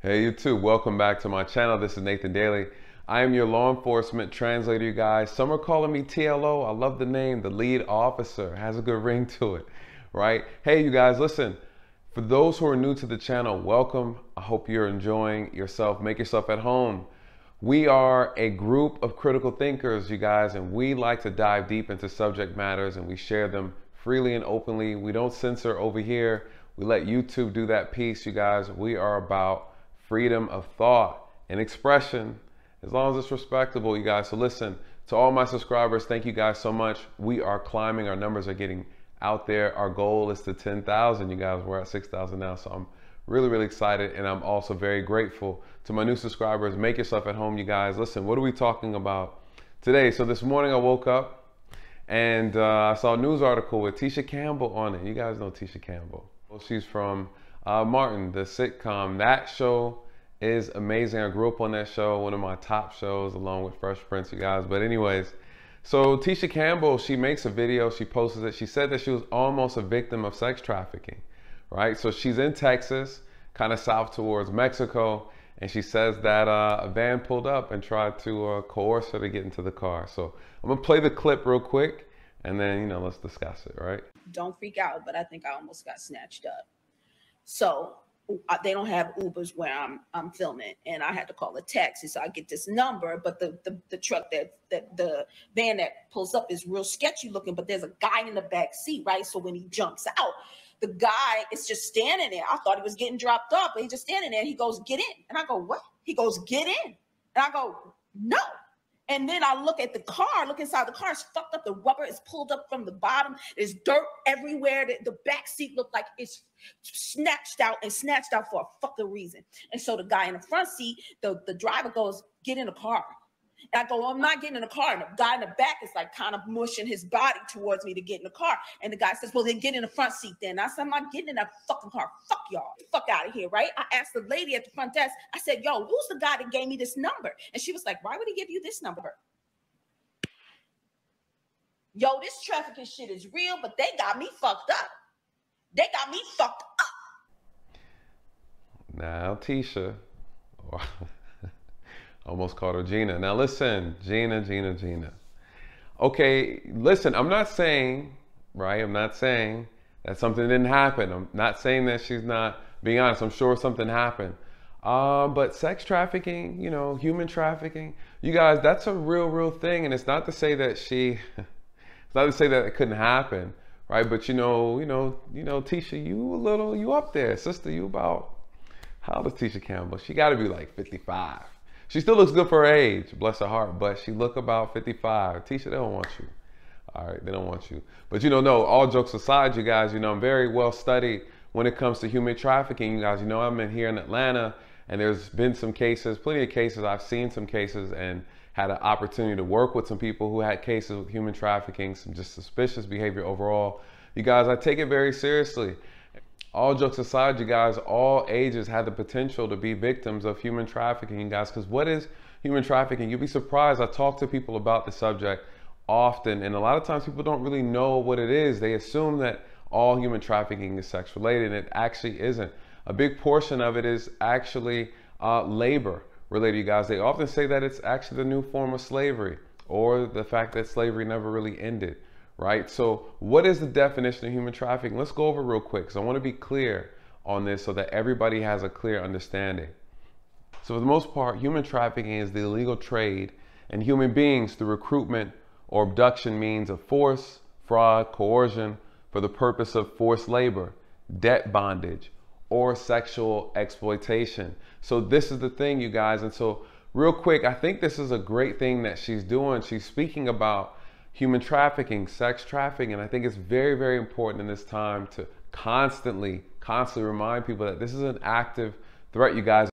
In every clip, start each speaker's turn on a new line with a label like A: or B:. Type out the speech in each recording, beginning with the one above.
A: Hey, you too. Welcome back to my channel. This is Nathan Daley. I am your law enforcement translator, you guys. Some are calling me TLO. I love the name, the lead officer. Has a good ring to it, right? Hey, you guys, listen. For those who are new to the channel, welcome. I hope you're enjoying yourself. Make yourself at home. We are a group of critical thinkers, you guys, and we like to dive deep into subject matters and we share them freely and openly. We don't censor over here. We let YouTube do that piece, you guys. We are about freedom of thought and expression, as long as it's respectable, you guys. So listen, to all my subscribers, thank you guys so much. We are climbing. Our numbers are getting out there. Our goal is to 10,000, you guys. We're at 6,000 now. So I'm really, really excited. And I'm also very grateful to my new subscribers. Make yourself at home, you guys. Listen, what are we talking about today? So this morning I woke up and uh, I saw a news article with Tisha Campbell on it. You guys know Tisha Campbell. Well, she's from uh, Martin, the sitcom. That show is amazing. I grew up on that show, one of my top shows, along with Fresh Prince, you guys. But anyways, so Tisha Campbell, she makes a video, she posted it. She said that she was almost a victim of sex trafficking, right? So she's in Texas, kind of south towards Mexico, and she says that uh, a van pulled up and tried to uh, coerce her to get into the car. So I'm gonna play the clip real quick, and then you know let's discuss it, right?
B: Don't freak out, but I think I almost got snatched up. So uh, they don't have Ubers where I'm I'm filming, and I had to call a taxi. So I get this number, but the the, the truck that that the van that pulls up is real sketchy looking. But there's a guy in the back seat, right? So when he jumps out, the guy is just standing there. I thought he was getting dropped off, but he's just standing there. He goes, "Get in," and I go, "What?" He goes, "Get in," and I go, "No." And then I look at the car, look inside the car, it's fucked up. The rubber is pulled up from the bottom. There's dirt everywhere. The, the back seat looked like it's snatched out and snatched out for a fucking reason. And so the guy in the front seat, the, the driver goes, get in the car. And I go, I'm not getting in the car. And the guy in the back is like kind of mushing his body towards me to get in the car. And the guy says, well, then get in the front seat then. I said, I'm not getting in that fucking car. Fuck y'all. Fuck out of here, right? I asked the lady at the front desk, I said, yo, who's the guy that gave me this number? And she was like, why would he give you this number? Yo, this trafficking shit is real, but they got me fucked up. They got me fucked up.
A: Now, Tisha. Almost called her Gina. Now listen, Gina, Gina, Gina. Okay, listen, I'm not saying, right? I'm not saying that something didn't happen. I'm not saying that she's not being honest. I'm sure something happened. Uh, but sex trafficking, you know, human trafficking, you guys, that's a real, real thing. And it's not to say that she, it's not to say that it couldn't happen, right? But you know, you know, you know, Tisha, you a little, you up there, sister. You about how old is Tisha Campbell? She got to be like 55. She still looks good for her age, bless her heart, but she look about 55. Tisha, they don't want you. All right, they don't want you. But you know, no, all jokes aside, you guys, you know, I'm very well studied when it comes to human trafficking. You guys, you know, I'm in here in Atlanta and there's been some cases, plenty of cases. I've seen some cases and had an opportunity to work with some people who had cases with human trafficking, some just suspicious behavior overall. You guys, I take it very seriously all jokes aside, you guys, all ages have the potential to be victims of human trafficking, you guys. Because what is human trafficking? You'd be surprised. I talk to people about the subject often, and a lot of times people don't really know what it is. They assume that all human trafficking is sex related, and it actually isn't. A big portion of it is actually uh, labor related, you guys. They often say that it's actually the new form of slavery or the fact that slavery never really ended right? So what is the definition of human trafficking? Let's go over real quick because I want to be clear on this so that everybody has a clear understanding. So for the most part, human trafficking is the illegal trade in human beings through recruitment or abduction means of force, fraud, coercion for the purpose of forced labor, debt bondage, or sexual exploitation. So this is the thing, you guys. And so real quick, I think this is a great thing that she's doing. She's speaking about human trafficking, sex trafficking. And I think it's very, very important in this time to constantly, constantly remind people that this is an active threat, you guys.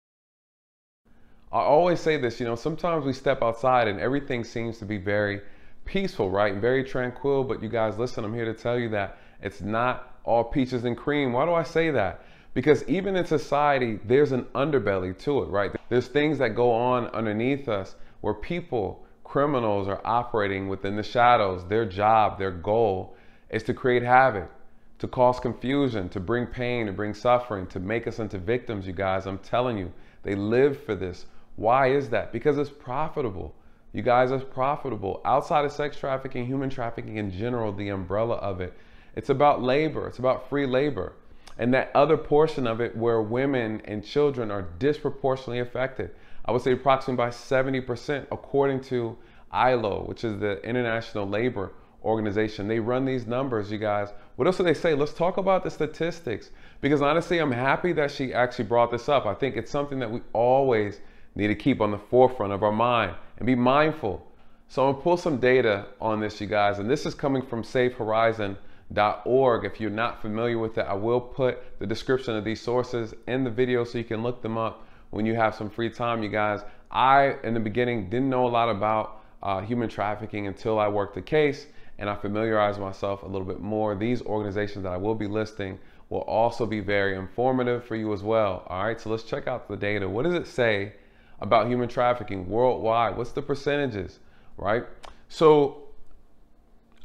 A: I always say this, you know, sometimes we step outside and everything seems to be very peaceful, right? And very tranquil. But you guys, listen, I'm here to tell you that it's not all peaches and cream. Why do I say that? Because even in society, there's an underbelly to it, right? There's things that go on underneath us where people criminals are operating within the shadows. Their job, their goal is to create havoc, to cause confusion, to bring pain, to bring suffering, to make us into victims, you guys. I'm telling you, they live for this. Why is that? Because it's profitable. You guys, it's profitable. Outside of sex trafficking, human trafficking in general, the umbrella of it, it's about labor, it's about free labor. And that other portion of it where women and children are disproportionately affected. I would say approximately by 70%, according to ILO, which is the International Labor Organization. They run these numbers, you guys. What else do they say? Let's talk about the statistics. Because honestly, I'm happy that she actually brought this up. I think it's something that we always need to keep on the forefront of our mind and be mindful. So I'm gonna pull some data on this, you guys, and this is coming from safehorizon.org. If you're not familiar with it, I will put the description of these sources in the video so you can look them up when you have some free time, you guys. I, in the beginning, didn't know a lot about uh, human trafficking until I worked the case and I familiarized myself a little bit more. These organizations that I will be listing will also be very informative for you as well. All right, so let's check out the data. What does it say about human trafficking worldwide? What's the percentages, right? So,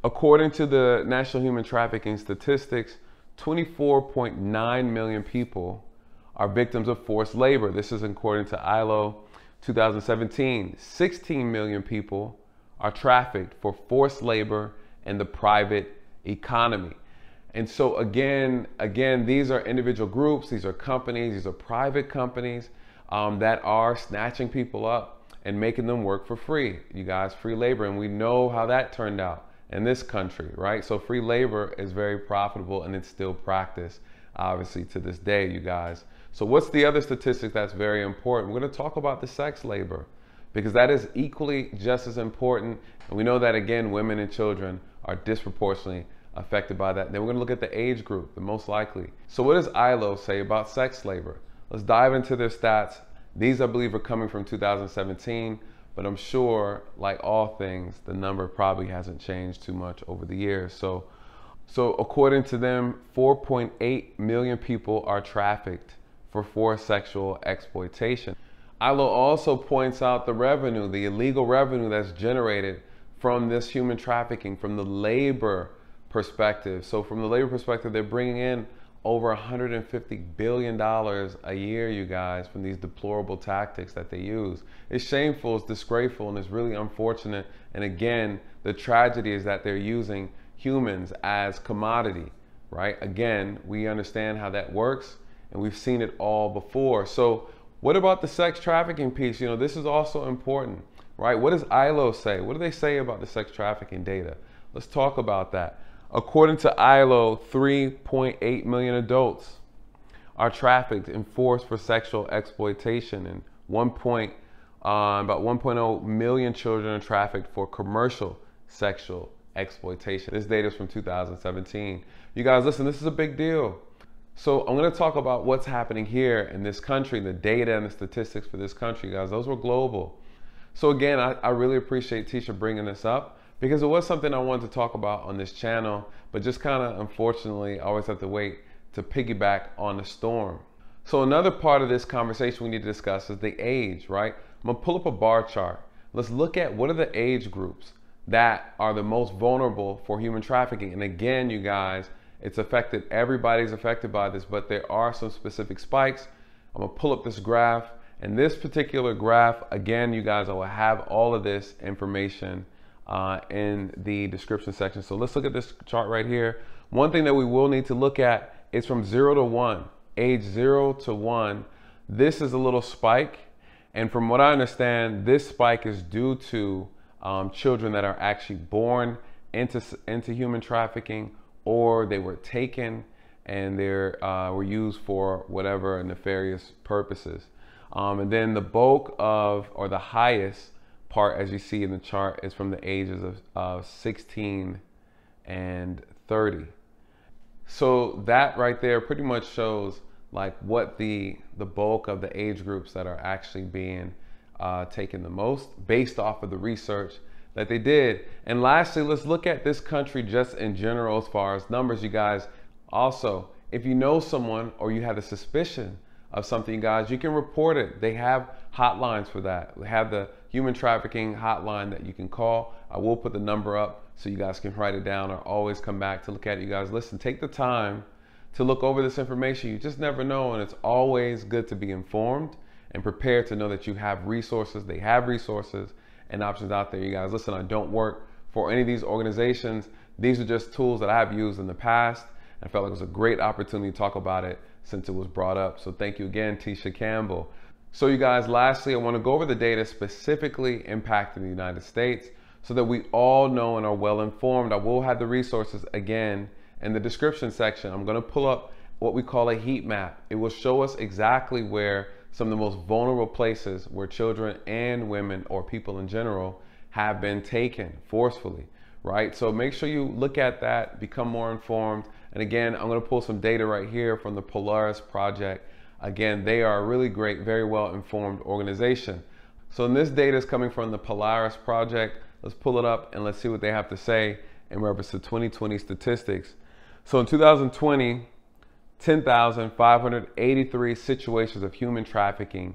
A: according to the National Human Trafficking Statistics, 24.9 million people are victims of forced labor. This is according to ILO 2017. 16 million people are trafficked for forced labor in the private economy. And so again, again, these are individual groups, these are companies, these are private companies um, that are snatching people up and making them work for free. You guys, free labor, and we know how that turned out in this country, right? So free labor is very profitable and it's still practiced, obviously, to this day, you guys. So what's the other statistic that's very important? We're gonna talk about the sex labor because that is equally just as important. And we know that again, women and children are disproportionately affected by that. Then we're gonna look at the age group, the most likely. So what does ILO say about sex labor? Let's dive into their stats. These, I believe, are coming from 2017, but I'm sure, like all things, the number probably hasn't changed too much over the years. So, so according to them, 4.8 million people are trafficked for forced sexual exploitation. ILO also points out the revenue, the illegal revenue that's generated from this human trafficking, from the labor perspective. So, from the labor perspective, they're bringing in over 150 billion dollars a year, you guys, from these deplorable tactics that they use. It's shameful, it's disgraceful, and it's really unfortunate. And again, the tragedy is that they're using humans as commodity, right? Again, we understand how that works, and we've seen it all before. So, what about the sex trafficking piece? You know, this is also important, right? What does ILO say? What do they say about the sex trafficking data? Let's talk about that. According to ILO, 3.8 million adults are trafficked and forced for sexual exploitation, and 1. Point, uh, about 1.0 million children are trafficked for commercial sexual exploitation. This data is from 2017. You guys, listen, this is a big deal. So I'm going to talk about what's happening here in this country, the data and the statistics for this country, guys. Those were global. So again, I, I really appreciate Tisha bringing this up because it was something I wanted to talk about on this channel, but just kind of unfortunately, I always have to wait to piggyback on the storm. So another part of this conversation we need to discuss is the age, right? I'm gonna pull up a bar chart. Let's look at what are the age groups that are the most vulnerable for human trafficking. And again, you guys, it's affected, everybody's affected by this, but there are some specific spikes. I'm gonna pull up this graph. And this particular graph, again, you guys, I will have all of this information uh, in the description section. So let's look at this chart right here. One thing that we will need to look at is from zero to one, age zero to one. This is a little spike. And from what I understand, this spike is due to um, children that are actually born into, into human trafficking or they were taken and they uh, were used for whatever nefarious purposes. Um, and then the bulk of, or the highest part, as you see in the chart, is from the ages of, of 16 and 30. So that right there pretty much shows like what the the bulk of the age groups that are actually being uh, taken the most based off of the research that they did. And lastly, let's look at this country just in general as far as numbers, you guys. Also, if you know someone or you had a suspicion of something, guys, you can report it. They have hotlines for that. They have the human trafficking hotline that you can call. I will put the number up so you guys can write it down or always come back to look at it. You guys, listen, take the time to look over this information. You just never know, and it's always good to be informed and prepared to know that you have resources. They have resources and options out there. You guys, listen, I don't work for any of these organizations. These are just tools that I have used in the past. I felt like it was a great opportunity to talk about it since it was brought up. So thank you again, Tisha Campbell. So you guys, lastly, I want to go over the data specifically impacting the United States so that we all know and are well informed. I will have the resources again in the description section. I'm going to pull up what we call a heat map. It will show us exactly where some of the most vulnerable places where children and women or people in general have been taken forcefully, right? So make sure you look at that, become more informed. And again, I'm going to pull some data right here from the Polaris Project. Again, they are a really great, very well informed organization. So this data is coming from the Polaris Project. Let's pull it up and let's see what they have to say in reference to 2020 statistics. So in 2020, 10,583 situations of human trafficking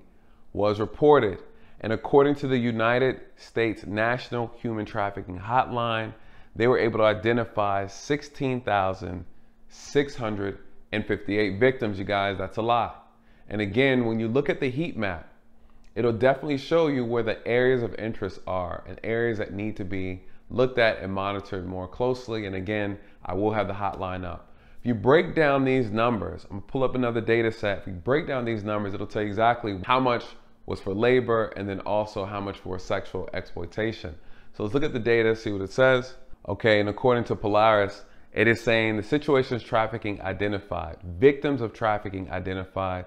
A: was reported. And according to the United States National Human Trafficking Hotline, they were able to identify 16,658 victims, you guys. That's a lot. And again, when you look at the heat map, it'll definitely show you where the areas of interest are and areas that need to be looked at and monitored more closely. And again, I will have the hotline up. If you break down these numbers, I'm gonna pull up another data set. If you break down these numbers, it'll tell you exactly how much was for labor and then also how much for sexual exploitation. So let's look at the data, see what it says. Okay, and according to Polaris, it is saying the situations trafficking identified, victims of trafficking identified.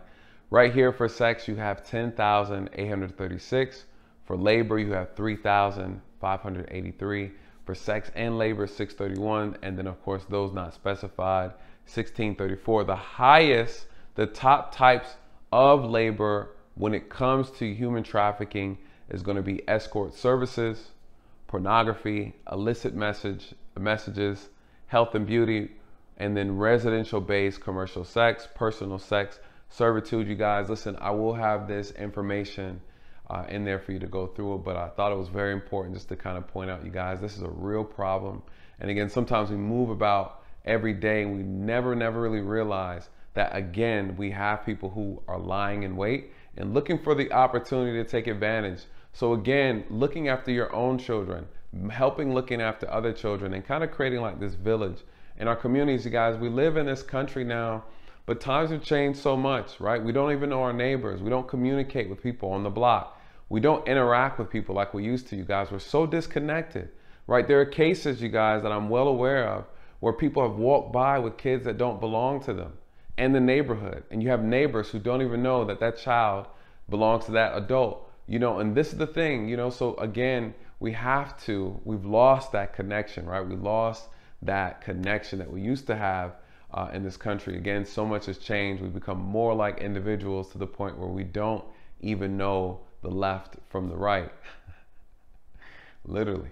A: Right here for sex, you have 10,836. For labor, you have 3,583 for sex and labor 631 and then of course those not specified 1634 the highest the top types of labor when it comes to human trafficking is going to be escort services pornography illicit message messages health and beauty and then residential based commercial sex personal sex servitude. You guys listen i will have this information uh, in there for you to go through it. But I thought it was very important just to kind of point out, you guys, this is a real problem. And again, sometimes we move about every day and we never, never really realize that again, we have people who are lying in wait and looking for the opportunity to take advantage. So again, looking after your own children, helping looking after other children and kind of creating like this village in our communities, you guys, we live in this country now but times have changed so much, right? We don't even know our neighbors. We don't communicate with people on the block. We don't interact with people like we used to, you guys. We're so disconnected, right? There are cases, you guys, that I'm well aware of where people have walked by with kids that don't belong to them in the neighborhood. And you have neighbors who don't even know that that child belongs to that adult, you know, and this is the thing, you know, so again, we have to, we've lost that connection, right? We lost that connection that we used to have uh, in this country. Again, so much has changed. We've become more like individuals to the point where we don't even know the left from the right. Literally.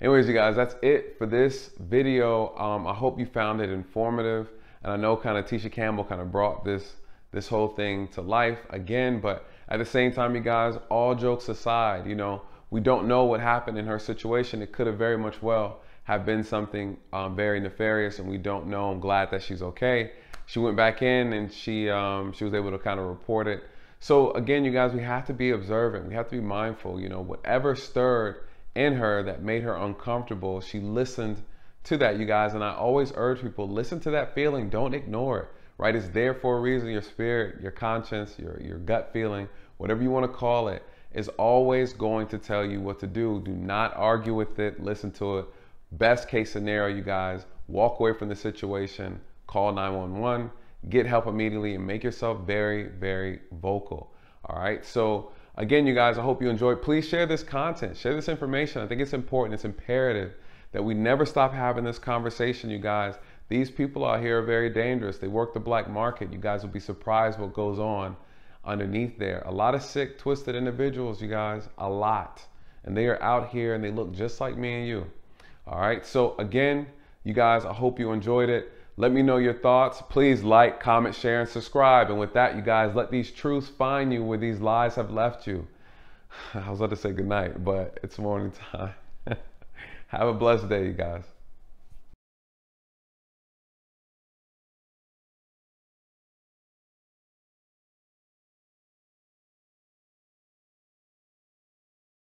A: Anyways, you guys, that's it for this video. Um, I hope you found it informative. And I know kind of Tisha Campbell kind of brought this this whole thing to life again. But at the same time, you guys, all jokes aside, you know, we don't know what happened in her situation. It could have very much well have been something um, very nefarious and we don't know. I'm glad that she's okay. She went back in and she um, she was able to kind of report it. So again, you guys, we have to be observant. We have to be mindful. You know, whatever stirred in her that made her uncomfortable, she listened to that, you guys. And I always urge people, listen to that feeling. Don't ignore it. Right? It's there for a reason. Your spirit, your conscience, your your gut feeling, whatever you want to call it, is always going to tell you what to do. Do not argue with it. Listen to it Best case scenario, you guys, walk away from the situation, call 911, get help immediately, and make yourself very, very vocal. All right. So, again, you guys, I hope you enjoyed. Please share this content, share this information. I think it's important, it's imperative that we never stop having this conversation, you guys. These people out here are very dangerous. They work the black market. You guys will be surprised what goes on underneath there. A lot of sick, twisted individuals, you guys, a lot. And they are out here and they look just like me and you. All right. So again, you guys, I hope you enjoyed it. Let me know your thoughts. Please like, comment, share, and subscribe. And with that, you guys, let these truths find you where these lies have left you. I was about to say good night, but it's morning time. Have a blessed day, you guys.